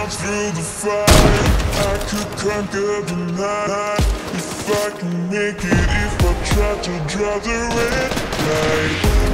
down through the fire. I could conquer the night If I can make it. If I try to draw the red light.